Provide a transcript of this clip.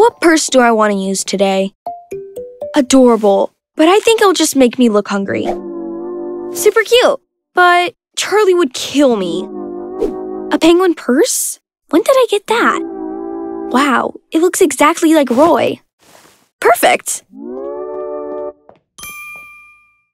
What purse do I want to use today? Adorable, but I think it'll just make me look hungry. Super cute, but Charli would kill me. A penguin purse? When did I get that? Wow, it looks exactly like Roy. Perfect!